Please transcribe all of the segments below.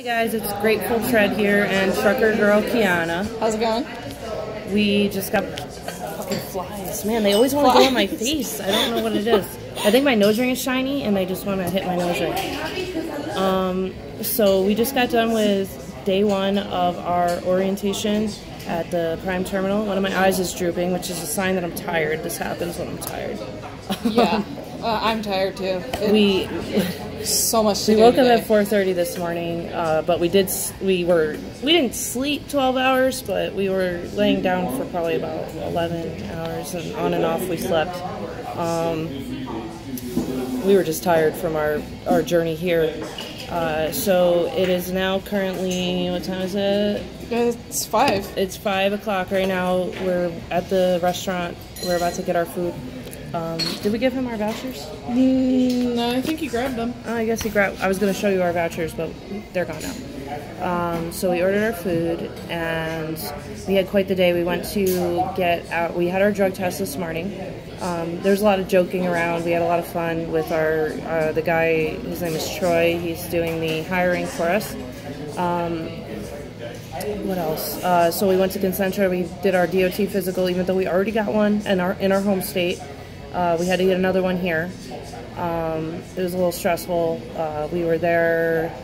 Hey guys, it's Grateful Tread here and trucker girl Kiana. How's it going? We just got fucking flies. Man, they always want to go on my face. I don't know what it is. I think my nose ring is shiny and they just want to hit my nose ring. Um, so we just got done with day one of our orientation at the Prime Terminal. One of my eyes is drooping, which is a sign that I'm tired. This happens when I'm tired. Yeah, uh, I'm tired too. It, we so much. We woke up at 4:30 this morning, uh, but we did we were we didn't sleep 12 hours, but we were laying down for probably about 11 hours, and on and off we slept. Um, we were just tired from our our journey here. Uh, so it is now currently what time is it? It's five. It's five o'clock right now. We're at the restaurant. We're about to get our food. Um, did we give him our vouchers? Mm, no, I think he grabbed them. Oh, I guess he grabbed. I was going to show you our vouchers, but they're gone now. Um, so we ordered our food, and we had quite the day. We went to get out. We had our drug test this morning. Um, there's a lot of joking around. We had a lot of fun with our uh, the guy. His name is Troy. He's doing the hiring for us. Um, what else? Uh, so we went to Concentra. We did our DOT physical, even though we already got one in our in our home state. Uh, we had to get another one here. Um, it was a little stressful. Uh, we were there.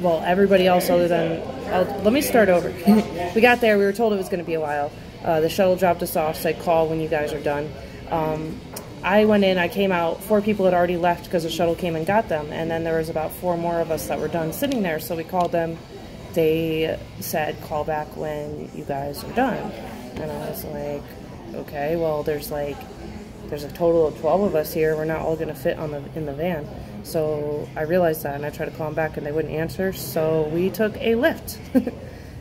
Well, everybody else other than. Uh, let me start over. we got there. We were told it was going to be a while. Uh, the shuttle dropped us off. Said call when you guys are done. Um, I went in. I came out. Four people had already left because the shuttle came and got them, and then there was about four more of us that were done sitting there. So we called them. They said call back when you guys are done, and I was like, okay. Well, there's like there's a total of 12 of us here. We're not all going to fit on the in the van. So I realized that, and I tried to call them back, and they wouldn't answer. So we took a Lyft.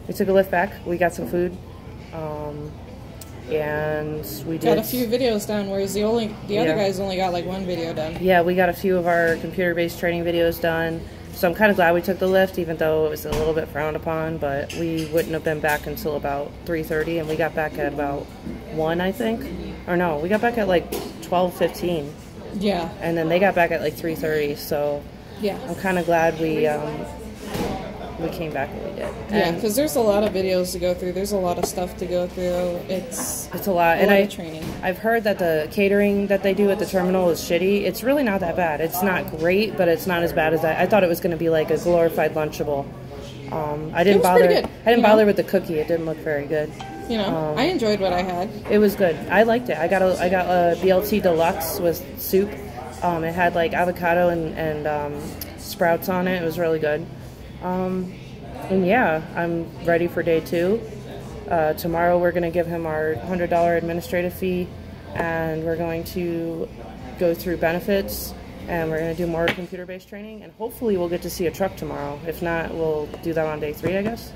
we took a Lyft back. We got some food, um, and we did Got a few videos done, whereas the only the other Yeah. guys only got like one video done. Yeah, we got a few of our computer-based training videos done. So I'm kind of glad we took the Lyft, even though it was a little bit frowned upon. But we wouldn't have been back until about 3:30, and we got back at about one, I think. Or no, we got back at like 12:15, Yeah, and then they got back at like 3:30. So yeah, I'm kind of glad we um, we came back when we did. yeah. Because there's a lot of videos to go through. There's a lot of stuff to go through. It's it's a lot, a and lot I training. I've heard that the catering that they do at the terminal is shitty. It's really not that bad. It's not great, but it's not as bad as I, I thought it was going to be like a glorified Lunchable. Um, I didn't bother. I didn't know? bother with the cookie. It didn't look very good. You know, Um, I enjoyed what I had. It was good. I liked it. I got a I got a BLT deluxe with soup. Um, it had like avocado and and um, sprouts on it. It was really good. Um, and yeah, I'm ready for day two. Uh, tomorrow we're gonna give him our hundred dollar administrative fee, and we're going to go through benefits. And we're going to do more computer based training, and hopefully, we'll get to see a truck tomorrow. If not, we'll do that on day three, I guess.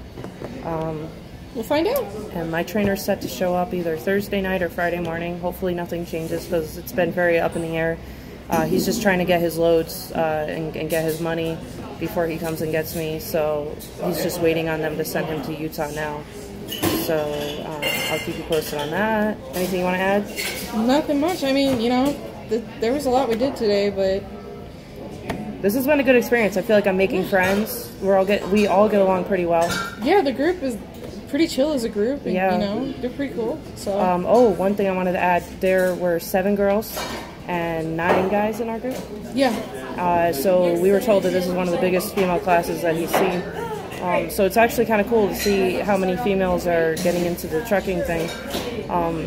We'll find out. And my trainer's set to show up either Thursday night or Friday morning. Hopefully, nothing changes because it's been very up in the air. Uh, he's just trying to get his loads uh, and, and get his money before he comes and gets me. So he's just waiting on them to send him to Utah now. So uh, I'll keep you posted on that. Anything you want to add? Nothing much. I mean, you know, th- there was a lot we did today, but This has been a good experience. I feel like I'm making friends. We're all get we all get along pretty well. yeah, the group is pretty chill as a group. And, Yeah. you know, they're pretty cool. So Um, oh, one thing I wanted to add: there were seven girls and nine guys in our group. yeah, Uh, so we were told that this is one of the biggest female classes that he's seen. Um, so it's actually kind of cool to see how many females are getting into the trucking thing. Um,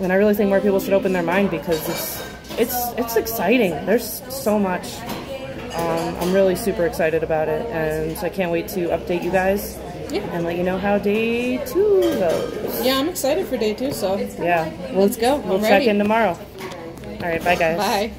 and I really think more people should open their mind because it's it's it's exciting. There's so much. Um, I'm really super excited about it, and I can't wait to update you guys yeah, and let you know how day two goes. yeah. I'm excited for day two. So Yeah, we'll let's go. We'll I'm check ready. in tomorrow. All right, bye guys. Bye.